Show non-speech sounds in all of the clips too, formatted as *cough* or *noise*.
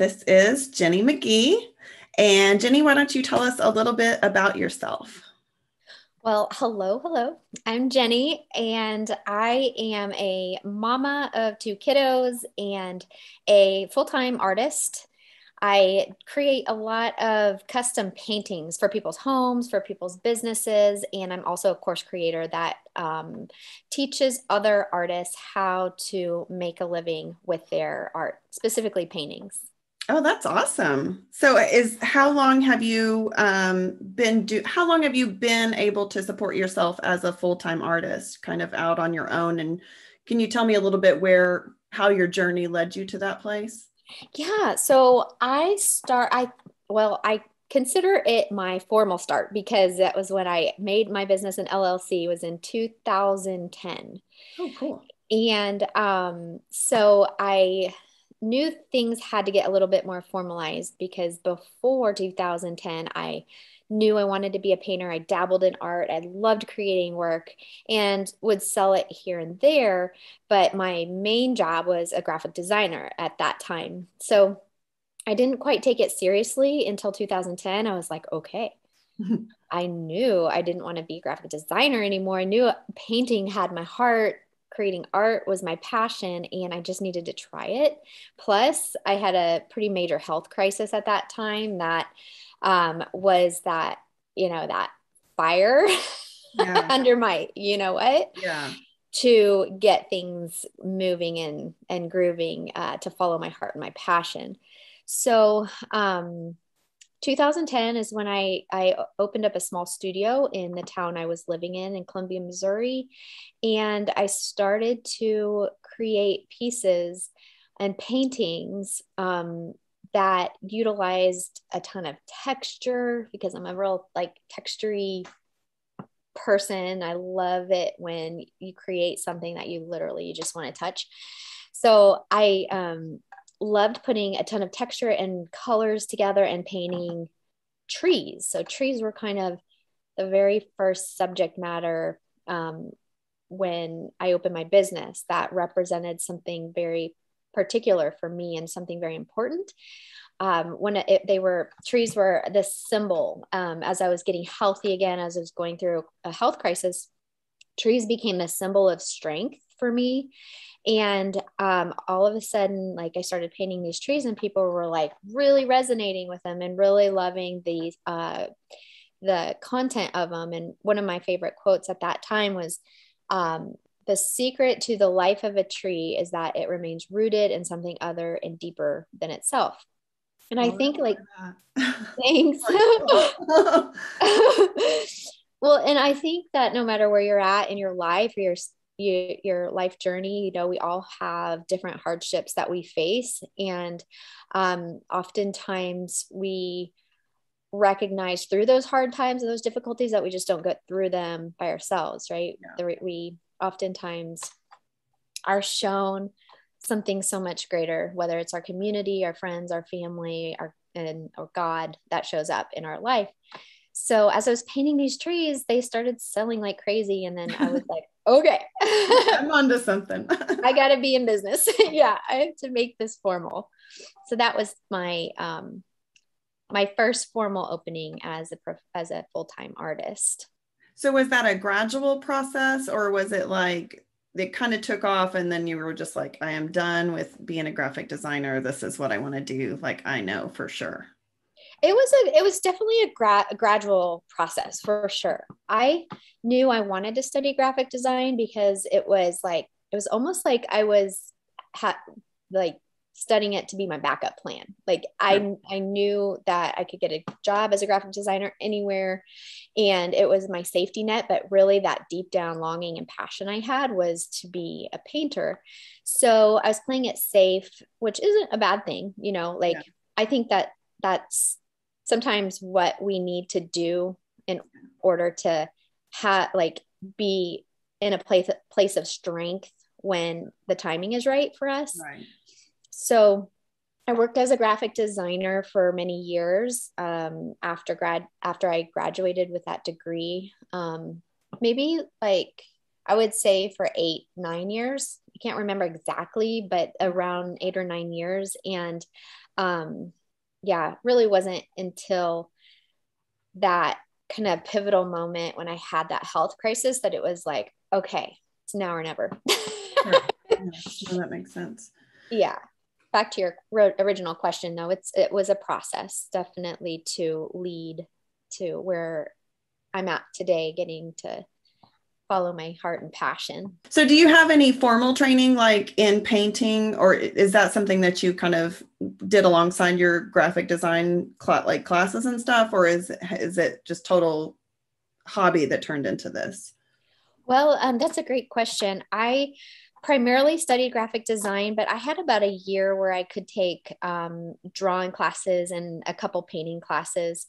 This is Jenny McGee. And Jenny, why don't you tell us a little bit about yourself? Well, hello, hello. I'm Jenny, and I am a mama of two kiddos and a full time artist. I create a lot of custom paintings for people's homes, for people's businesses, and I'm also a course creator that um, teaches other artists how to make a living with their art, specifically paintings. Oh, that's awesome. So is how long have you um, been do how long have you been able to support yourself as a full-time artist kind of out on your own and can you tell me a little bit where how your journey led you to that place? Yeah, so I start I well, I consider it my formal start because that was when I made my business in LLC was in 2010. Oh, cool. And um so I knew things had to get a little bit more formalized because before 2010, I knew I wanted to be a painter. I dabbled in art. I loved creating work and would sell it here and there. But my main job was a graphic designer at that time. So I didn't quite take it seriously until 2010. I was like, okay. *laughs* I knew I didn't want to be a graphic designer anymore. I knew painting had my heart creating art was my passion and I just needed to try it. Plus, I had a pretty major health crisis at that time that um, was that, you know, that fire yeah. *laughs* under my, you know what? Yeah. To get things moving and, and grooving uh, to follow my heart and my passion. So, um, 2010 is when I, I opened up a small studio in the town I was living in, in Columbia, Missouri. And I started to create pieces and paintings um, that utilized a ton of texture because I'm a real like textury person. I love it when you create something that you literally you just want to touch. So I um, loved putting a ton of texture and colors together and painting trees. So trees were kind of the very first subject matter um, when I opened my business that represented something very particular for me and something very important. Um, when it, they were trees were the symbol um, as I was getting healthy again, as I was going through a health crisis, trees became the symbol of strength for me. And um, all of a sudden like i started painting these trees and people were like really resonating with them and really loving the uh, the content of them and one of my favorite quotes at that time was um, the secret to the life of a tree is that it remains rooted in something other and deeper than itself. And i oh, think like *laughs* *laughs* thanks. *laughs* Well and i think that no matter where you're at in your life or your you, your life journey you know we all have different hardships that we face and um, oftentimes we recognize through those hard times and those difficulties that we just don't get through them by ourselves right yeah. we oftentimes are shown something so much greater whether it's our community our friends our family our and or god that shows up in our life so as I was painting these trees, they started selling like crazy. And then I was *laughs* like, okay, I'm onto something. *laughs* I got to *laughs* be in business. *laughs* yeah, I have to make this formal. So that was my um, my first formal opening as a as a full time artist. So was that a gradual process, or was it like it kind of took off, and then you were just like, I am done with being a graphic designer. This is what I want to do. Like I know for sure it was a it was definitely a, gra- a gradual process for sure. I knew i wanted to study graphic design because it was like it was almost like i was ha- like studying it to be my backup plan. Like i i knew that i could get a job as a graphic designer anywhere. And it was my safety net but really that deep down longing and passion i had was to be a painter. So i was playing it safe which isn't a bad thing you know like yeah. i think that that's sometimes what we need to do in order to have like be in a place place of strength when the timing is right for us. Right. So I worked as a graphic designer for many years um, after grad after I graduated with that degree. Um, maybe like I would say for eight, nine years. I can't remember exactly, but around eight or nine years. And um, yeah, really wasn't until that kind of pivotal moment when I had that health crisis that it was like, okay, it's now or never. *laughs* yeah, that makes sense. Yeah. Back to your original question, though, it's it was a process definitely to lead to where I'm at today, getting to follow my heart and passion. So, do you have any formal training like in painting, or is that something that you kind of did alongside your graphic design cl- like classes and stuff, or is is it just total hobby that turned into this? Well, um, that's a great question. I primarily studied graphic design, but I had about a year where I could take um, drawing classes and a couple painting classes.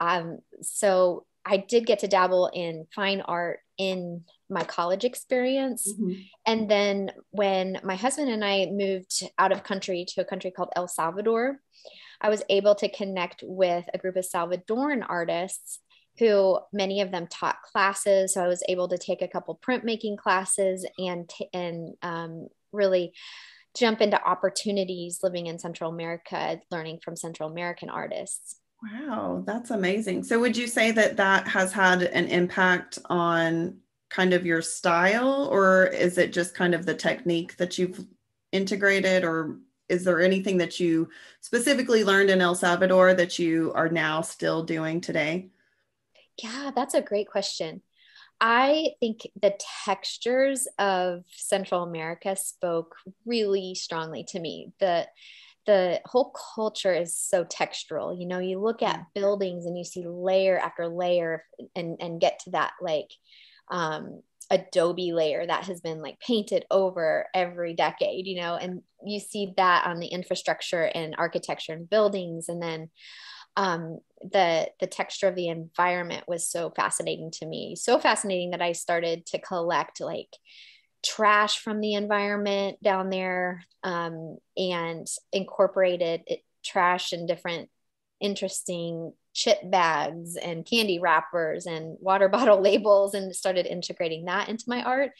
Um, so I did get to dabble in fine art in my college experience. Mm-hmm. And then when my husband and I moved out of country to a country called El Salvador, I was able to connect with a group of Salvadoran artists who many of them taught classes. So I was able to take a couple printmaking classes and, t- and um, really jump into opportunities living in Central America, learning from Central American artists. Wow, that's amazing. So, would you say that that has had an impact on kind of your style, or is it just kind of the technique that you've integrated, or is there anything that you specifically learned in El Salvador that you are now still doing today? Yeah, that's a great question. I think the textures of Central America spoke really strongly to me. The the whole culture is so textural you know you look at buildings and you see layer after layer and and get to that like um adobe layer that has been like painted over every decade you know and you see that on the infrastructure and architecture and buildings. And then um, the the texture of the environment was so fascinating to me so fascinating that i started to collect like trash from the environment down there um, and incorporated it, trash and different interesting chip bags and candy wrappers and water *laughs* bottle labels and started integrating that into my art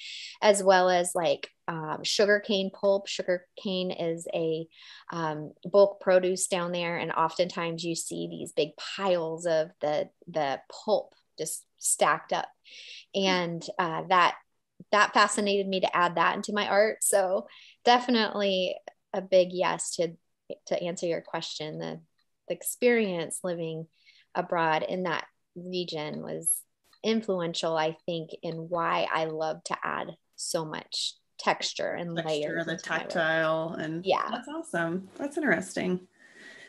as well as like um, sugar cane pulp. Sugar cane is a um, bulk produce down there and oftentimes you see these big piles of the the pulp just stacked up. And uh, that that fascinated me to add that into my art. So definitely a big yes to to answer your question. The the experience living abroad in that region was influential, I think, in why I love to add so much texture and texture, layer. The tactile and yeah, that's awesome. That's interesting.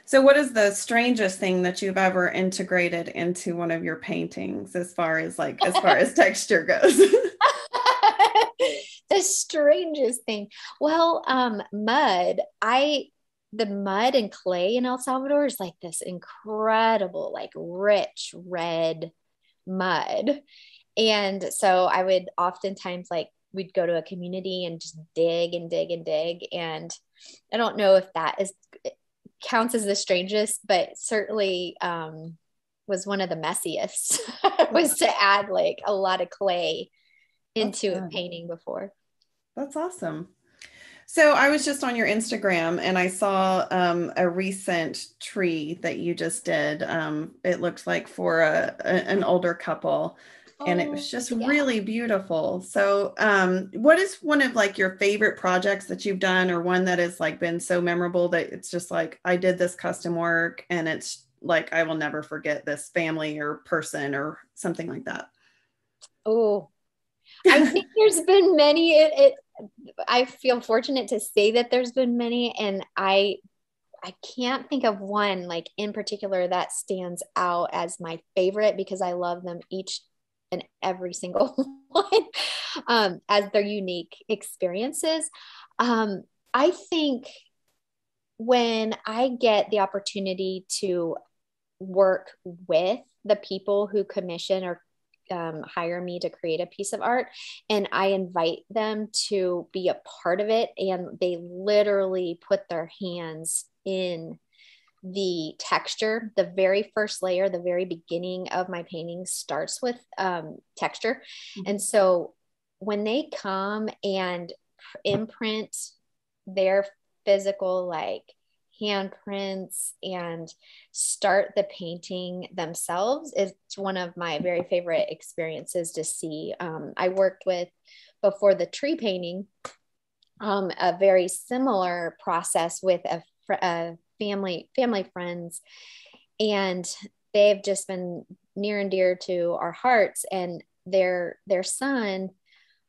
So, what is the strangest thing that you've ever integrated into one of your paintings, as far as like as far as *laughs* texture goes? *laughs* the strangest thing. Well, um, mud. I the mud and clay in El Salvador is like this incredible, like rich red mud. And so I would oftentimes like we'd go to a community and just dig and dig and dig. And I don't know if that is counts as the strangest, but certainly um, was one of the messiest *laughs* was to add like a lot of clay into a painting before. That's awesome. So I was just on your Instagram and I saw um, a recent tree that you just did. Um, it looks like for a, a, an older couple, oh, and it was oh, just yeah. really beautiful. So, um, what is one of like your favorite projects that you've done, or one that has like been so memorable that it's just like I did this custom work and it's like I will never forget this family or person or something like that. Oh, I think there's been many. It, it, I feel fortunate to say that there's been many, and I I can't think of one like in particular that stands out as my favorite because I love them each and every single *laughs* one um, as their unique experiences. Um, I think when I get the opportunity to work with the people who commission or um, hire me to create a piece of art and I invite them to be a part of it. And they literally put their hands in the texture. The very first layer, the very beginning of my painting starts with um, texture. Mm-hmm. And so when they come and imprint their physical like handprints and start the painting themselves. It's one of my very favorite experiences to see. Um, i worked with before the tree painting um, a very similar process with a, a family family friends. And they've just been near and dear to our hearts. And their their son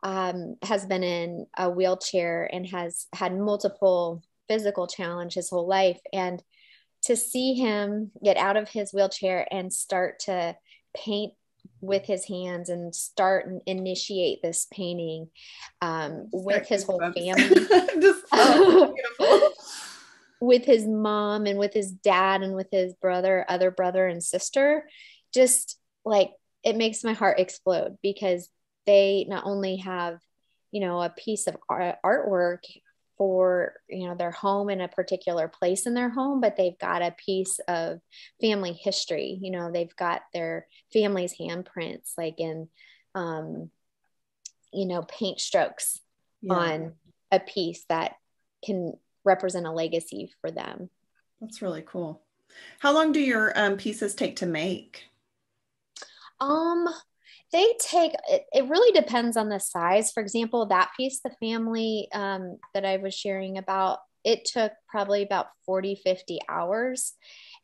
um, has been in a wheelchair and has had multiple physical challenge his whole life. And to see him get out of his wheelchair and start to paint with his hands and start and initiate this painting um, with his whole family. *laughs* *laughs* with his mom and with his dad and with his brother other brother and sister just like it makes my heart explode because they not only have you know a piece of art, artwork for you know their home in a particular place in their home but they've got a piece of family history. You know they've got their family's handprints like in um you know paint strokes yeah. on a piece that can represent a legacy for them. That's really cool. How long do your um, pieces take to make? Um they take it, it really depends on the size for example that piece the family um, that i was sharing about it took probably about 40 50 hours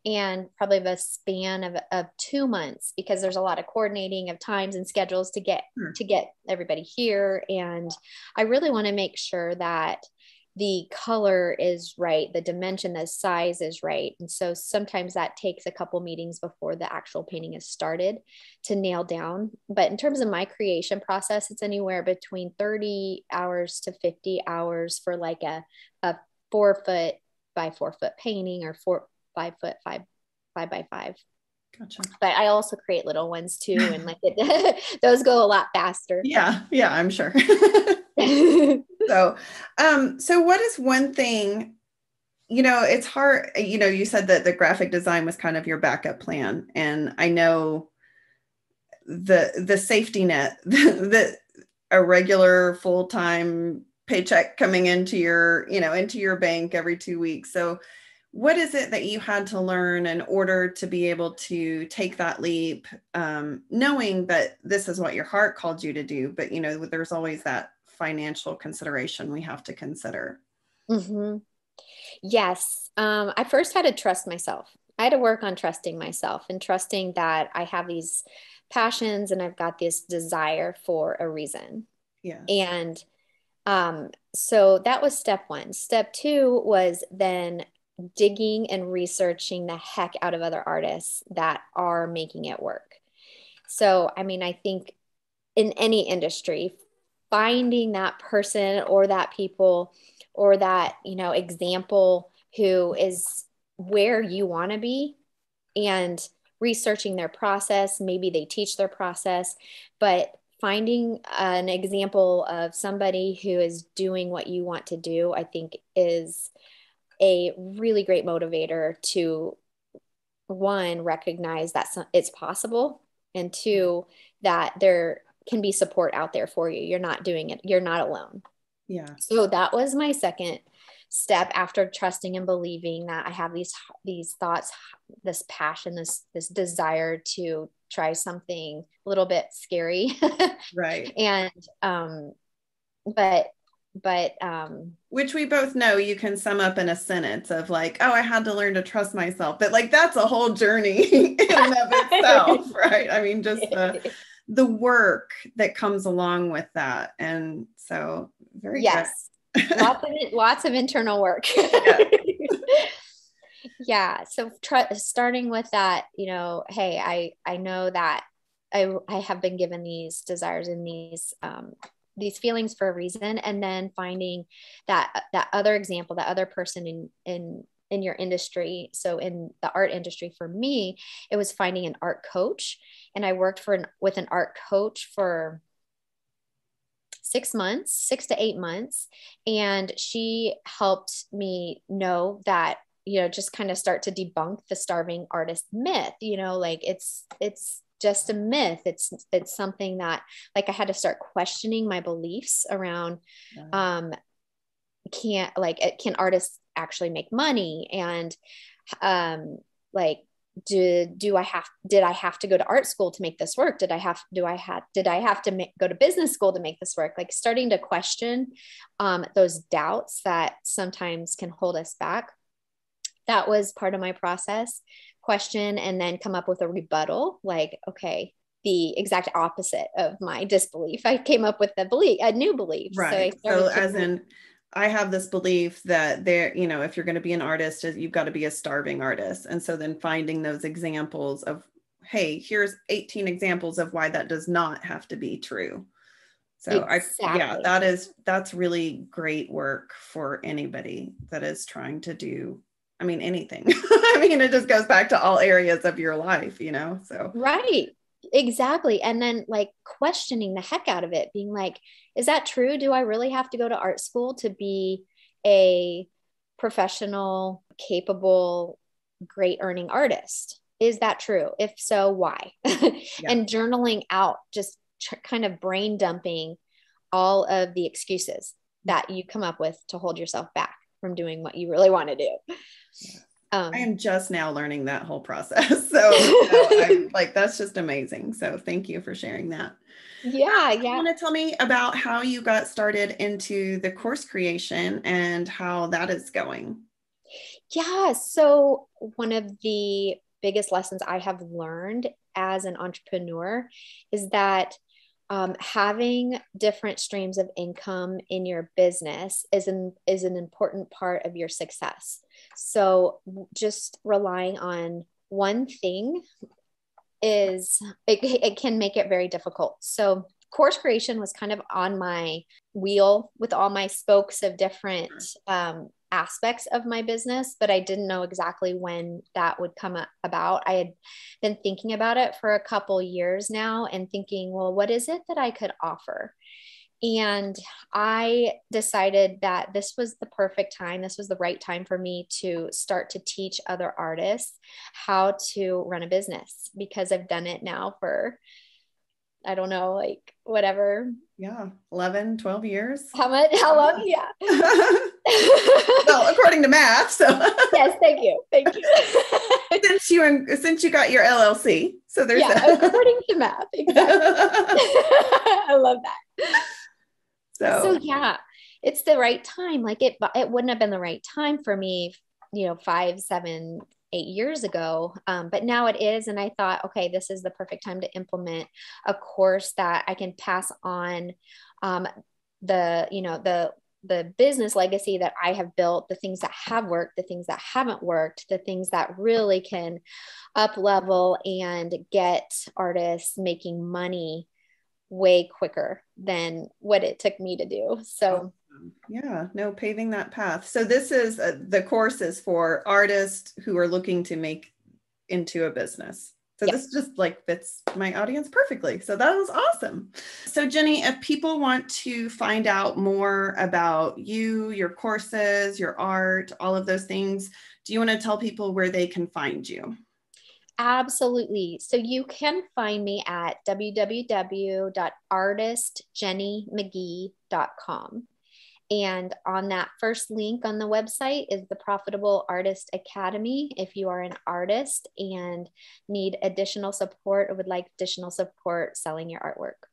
and probably the span of, of two months because there's a lot of coordinating of times and schedules to get hmm. to get everybody here and i really want to make sure that the color is right, the dimension, the size is right. And so sometimes that takes a couple meetings before the actual painting is started to nail down. But in terms of my creation process, it's anywhere between 30 hours to 50 hours for like a, a four foot by four foot painting or four, five foot, five, five by five. Gotcha. But I also create little ones too. And like it, *laughs* those go a lot faster. Yeah. Yeah. I'm sure. *laughs* *laughs* so, um, so what is one thing, you know, it's hard, you know, you said that the graphic design was kind of your backup plan. And I know the, the safety net that a regular full-time paycheck coming into your, you know, into your bank every two weeks. So what is it that you had to learn in order to be able to take that leap um, knowing that this is what your heart called you to do but you know there's always that financial consideration we have to consider. Mm-hmm. Yes. Um, I first had to trust myself. I had to work on trusting myself and trusting that I have these passions and I've got this desire for a reason. Yeah. And um, so that was step one. Step two was then digging and researching the heck out of other artists that are making it work. So, I mean, I think in any industry, finding that person or that people or that you know example who is where you want to be and researching their process maybe they teach their process but finding an example of somebody who is doing what you want to do i think is a really great motivator to one recognize that it's possible and two that they're can be support out there for you. You're not doing it, you're not alone. Yeah. So that was my second step after trusting and believing that I have these these thoughts, this passion, this this desire to try something a little bit scary. *laughs* right. And um but but um which we both know you can sum up in a sentence of like oh i had to learn to trust myself but like that's a whole journey *laughs* in and of itself *laughs* right i mean just the *laughs* the work that comes along with that. And so very yes. lots of lots of internal work. yeah. yeah. So tr- starting with that, you know, hey, I I know that I I have been given these desires and these um these feelings for a reason and then finding that that other example that other person in in in your industry so in the art industry for me it was finding an art coach. And i worked for an, with an art coach for six months six to eight months. And she helped me know that you know just kind of start to debunk the starving artist myth you know like it's it's just a myth. It's it's something that like i had to start questioning my beliefs around um can't like can artists actually make money? And um like do do i have did i have to go to art school to make this work? Did i have do i have did i have to make, go to business school to make this work? Like starting to question um, those doubts that sometimes can hold us back. That was part of my process question and then come up with a rebuttal like okay the exact opposite of my disbelief i came up with a belief a new belief right so, so as in I have this belief that there, you know, if you're going to be an artist, you've got to be a starving artist. And so then finding those examples of, hey, here's 18 examples of why that does not have to be true. So exactly. I, yeah, that is, that's really great work for anybody that is trying to do, I mean, anything. *laughs* I mean, it just goes back to all areas of your life, you know? So, right. Exactly. And then like questioning the heck out of it, being like, is that true? Do I really have to go to art school to be a professional, capable, great earning artist? Is that true? If so, why? *laughs* yeah. And journaling out, just tr- kind of brain dumping all of the excuses that you come up with to hold yourself back from doing what you really want to do. Yeah. Um, I am just now learning that whole process. *laughs* So, I'm *laughs* like, that's just amazing. So, thank you for sharing that. Yeah. Yeah. want to tell me about how you got started into the course creation and how that is going? Yeah. So, one of the biggest lessons I have learned as an entrepreneur is that um, having different streams of income in your business is an is an important part of your success. So just relying on one thing is it, it can make it very difficult. So course creation was kind of on my wheel with all my spokes of different um, aspects of my business, but I didn't know exactly when that would come about. I had been thinking about it for a couple years now and thinking, well, what is it that I could offer? And I decided that this was the perfect time. This was the right time for me to start to teach other artists how to run a business because I've done it now for I don't know, like whatever. Yeah, 11, 12 years. How much? How long? Yeah. *laughs* *laughs* well, according to math. So yes, thank you, thank you. *laughs* since you since you got your LLC, so there's yeah, that. according to math. Exactly. I love that. So so yeah, it's the right time. Like it, it wouldn't have been the right time for me, you know, five, seven, eight years ago. Um, but now it is. And I thought, okay, this is the perfect time to implement a course that I can pass on um, the, you know, the, the business legacy that I have built, the things that have worked, the things that haven't worked, the things that really can up level and get artists making money way quicker than what it took me to do. So yeah no paving that path. So this is uh, the course is for artists who are looking to make into a business. So this just like fits my audience perfectly. So that was awesome. So jenny if people want to find out more about you your courses your art all of those things do you want to tell people where they can find you Absolutely. So you can find me at www.artistjennymcgee.com. And on that first link on the website is the Profitable Artist Academy. If you are an artist and need additional support or would like additional support selling your artwork.